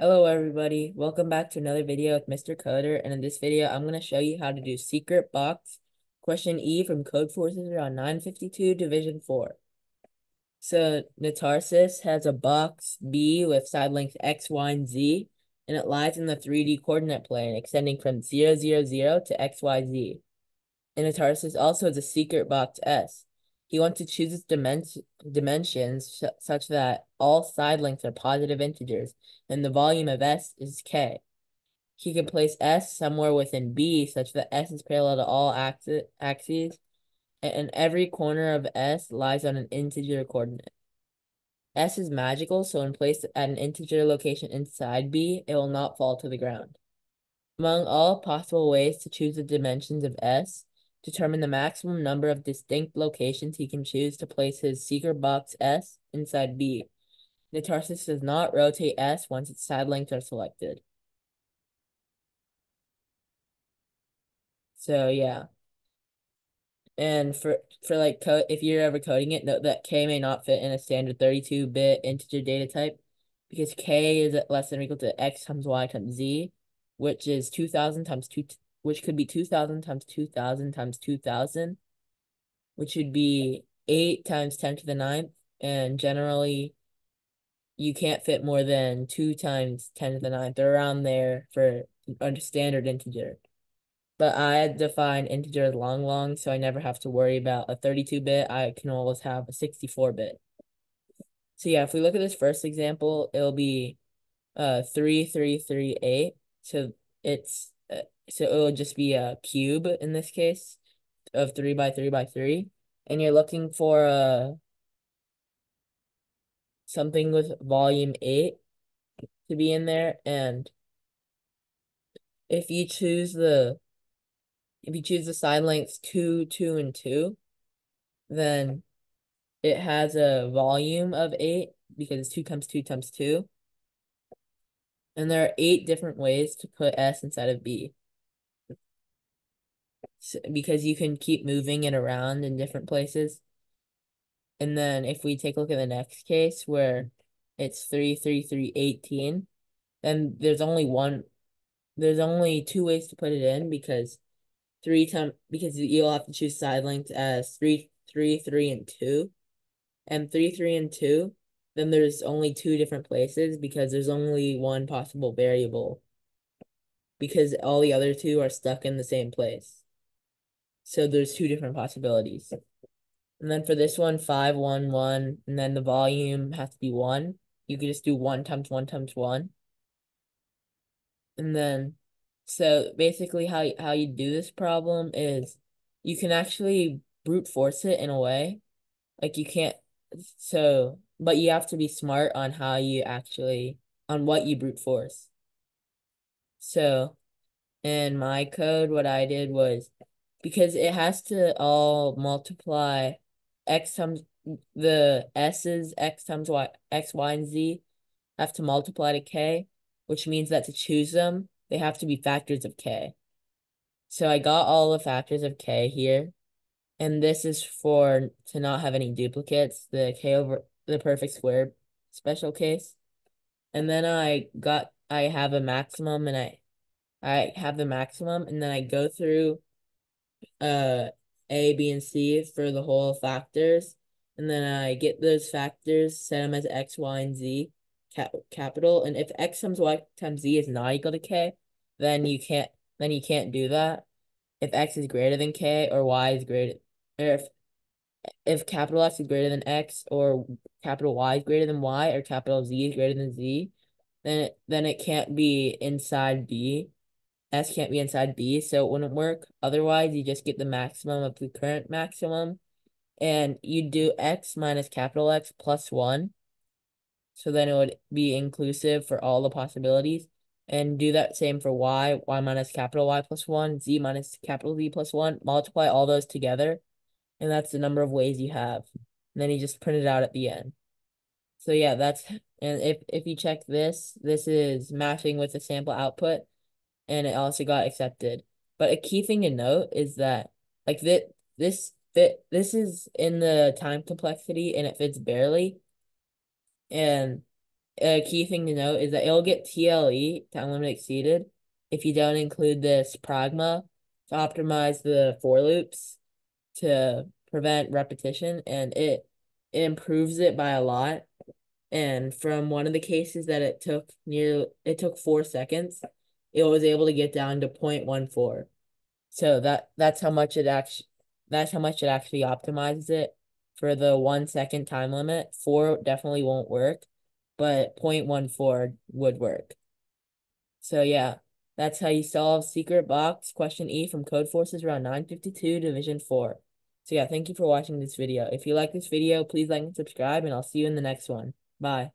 Hello everybody, welcome back to another video with Mr. Coder, and in this video I'm going to show you how to do secret box question E from Codeforces around 952 division 4. So Ntarsis has a box B with side lengths x, y, and z, and it lies in the 3D coordinate plane extending from 0, 0, 0 to x, y, z. And Ntarsis also has a secret box S, he wants to choose its dimen dimensions such that all side lengths are positive integers, and the volume of S is K. He can place S somewhere within B such that S is parallel to all axi axes, and every corner of S lies on an integer coordinate. S is magical, so when placed at an integer location inside B, it will not fall to the ground. Among all possible ways to choose the dimensions of S, determine the maximum number of distinct locations he can choose to place his secret box S inside B. Ntarsis does not rotate S once its side lengths are selected. So yeah. And for for like code, if you're ever coding it, note that k may not fit in a standard 32-bit integer data type because k is less than or equal to x times y times z, which is 2000 times 2 which could be 2,000 times 2,000 times 2,000, which would be 8 times 10 to the ninth. And generally, you can't fit more than 2 times 10 to the ninth or around there for a standard integer. But I define integer as long, long, so I never have to worry about a 32-bit. I can always have a 64-bit. So yeah, if we look at this first example, it'll be uh 3338. So it's so it will just be a cube in this case of three by three by three. And you're looking for a uh, something with volume eight to be in there. And if you choose the if you choose the side lengths two, two, and two, then it has a volume of eight because two times two times two. And there are eight different ways to put S inside of B because you can keep moving it around in different places. And then if we take a look at the next case where it's 3, 3, 3, 18, then there's only one, there's only two ways to put it in because three times, because you'll have to choose side length as 3, 3, 3, and 2. And 3, 3, and 2, then there's only two different places because there's only one possible variable because all the other two are stuck in the same place. So there's two different possibilities. And then for this one, five, one, one, and then the volume has to be one. You could just do one times one times one. And then, so basically how, how you do this problem is you can actually brute force it in a way. Like you can't, so, but you have to be smart on how you actually, on what you brute force. So in my code, what I did was because it has to all multiply x times the s's x times y x y and z have to multiply to k which means that to choose them they have to be factors of k so i got all the factors of k here and this is for to not have any duplicates the k over the perfect square special case and then i got i have a maximum and i i have the maximum and then i go through uh A, B, and C for the whole factors. And then I get those factors, set them as X, Y, and Z cap capital. And if X times Y times Z is not equal to K, then you can't then you can't do that. If X is greater than K or Y is greater or if if capital X is greater than X or capital Y is greater than Y or capital Z is greater than Z, then it, then it can't be inside B S can't be inside B, so it wouldn't work. Otherwise, you just get the maximum of the current maximum. And you do X minus capital X plus 1. So then it would be inclusive for all the possibilities. And do that same for Y, Y minus capital Y plus 1, Z minus capital Z plus 1. Multiply all those together. And that's the number of ways you have. And then you just print it out at the end. So yeah, that's, and if, if you check this, this is matching with the sample output and it also got accepted. But a key thing to note is that like that this fit this is in the time complexity and it fits barely. And a key thing to note is that it'll get TLE, time limit exceeded, if you don't include this pragma to optimize the for loops to prevent repetition, and it it improves it by a lot. And from one of the cases that it took near it took four seconds, it was able to get down to 0.14. So that that's how much it actually that's how much it actually optimizes it for the one second time limit. Four definitely won't work, but 0.14 would work. So yeah, that's how you solve secret box question E from Codeforces round 952 division 4. So yeah, thank you for watching this video. If you like this video, please like and subscribe and I'll see you in the next one. Bye.